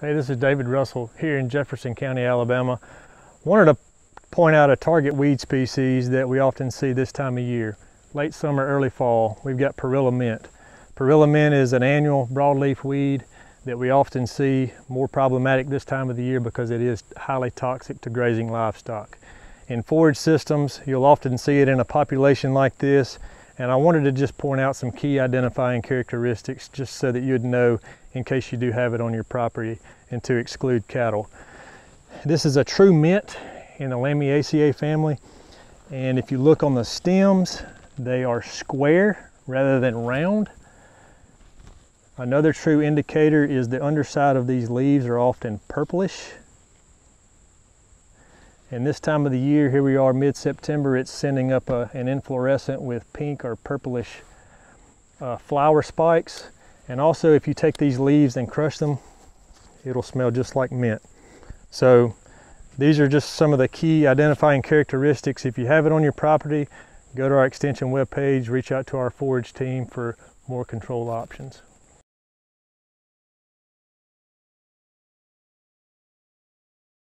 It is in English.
Hey, this is David Russell here in Jefferson County, Alabama. Wanted to point out a target weed species that we often see this time of year. Late summer, early fall, we've got perilla mint. Perilla mint is an annual broadleaf weed that we often see more problematic this time of the year because it is highly toxic to grazing livestock. In forage systems, you'll often see it in a population like this and I wanted to just point out some key identifying characteristics just so that you'd know in case you do have it on your property and to exclude cattle. This is a true mint in the Lamiaceae family. And if you look on the stems, they are square rather than round. Another true indicator is the underside of these leaves are often purplish and this time of the year, here we are mid-September, it's sending up a, an inflorescent with pink or purplish uh, flower spikes. And also if you take these leaves and crush them, it'll smell just like mint. So these are just some of the key identifying characteristics. If you have it on your property, go to our extension webpage, reach out to our forage team for more control options.